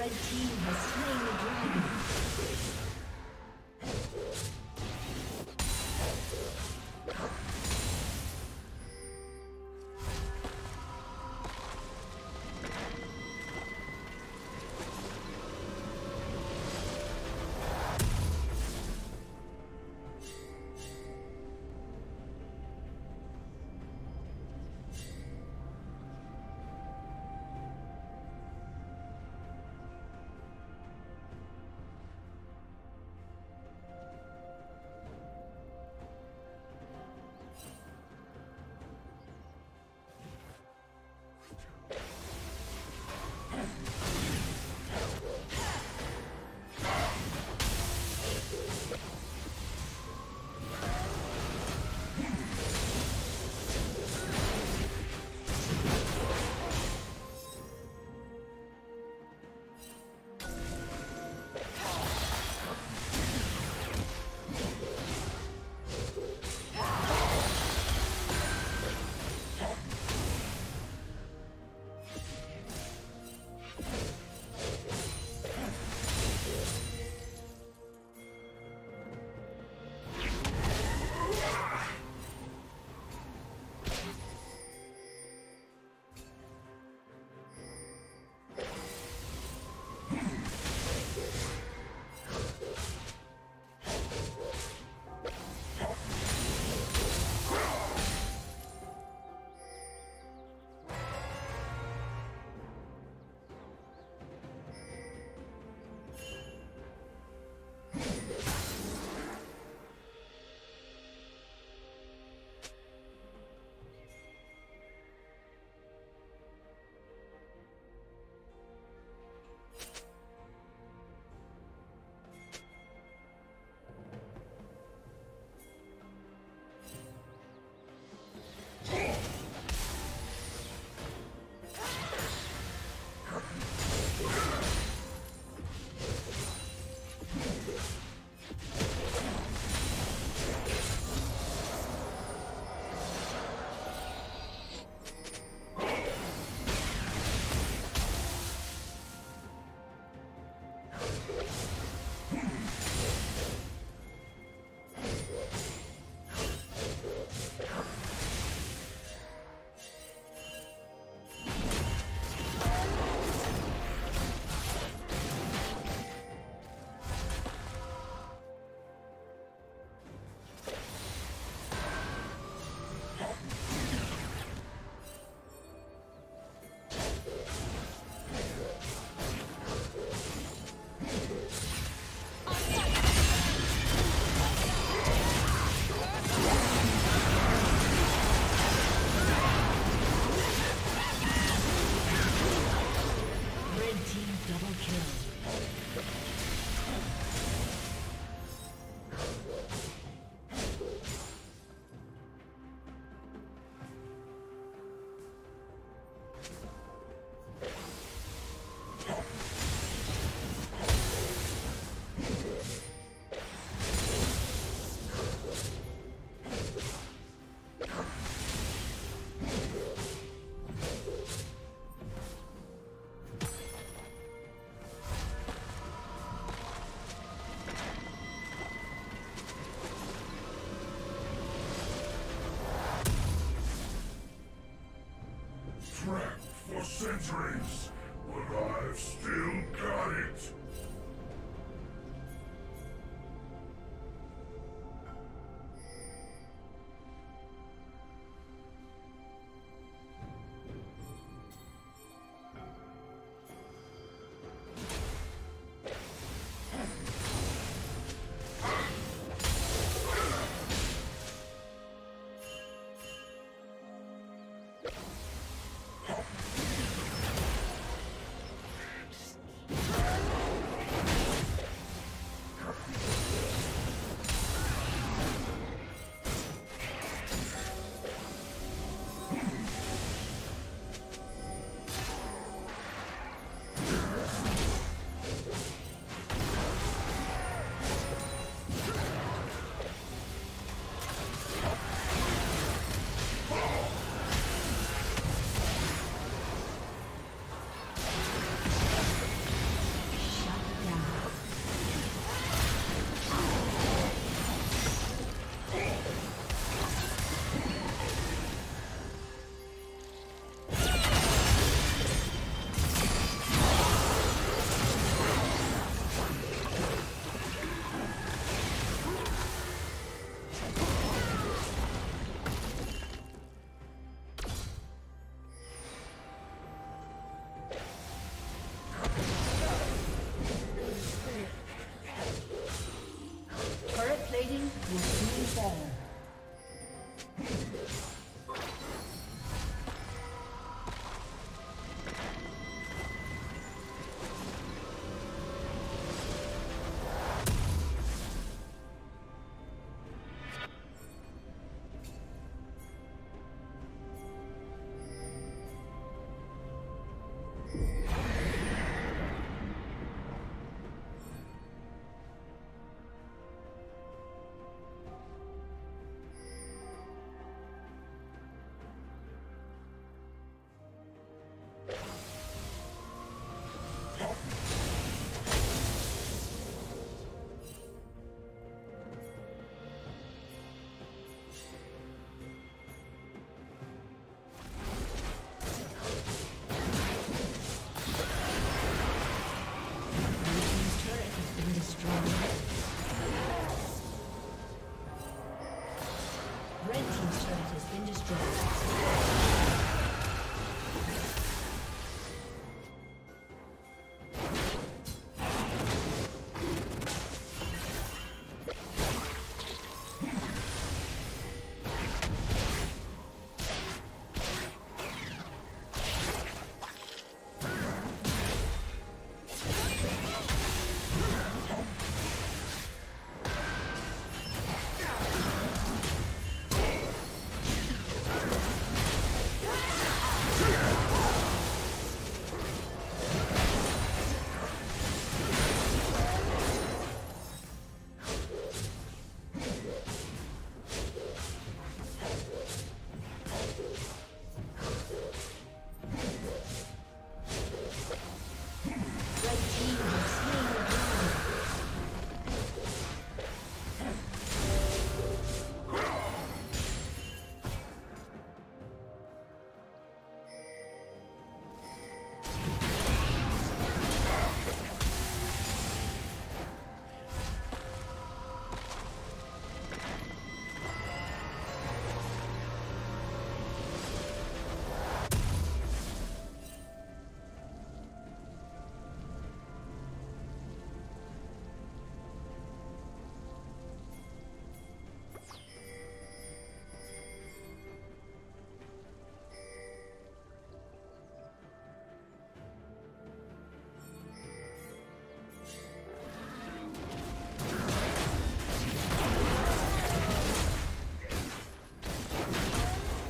Red team but I've still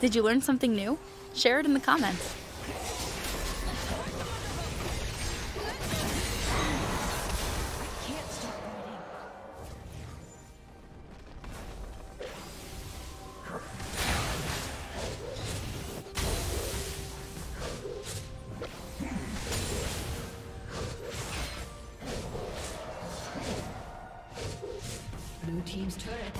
Did you learn something new? Share it in the comments. Blue Team's turret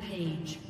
Rampage.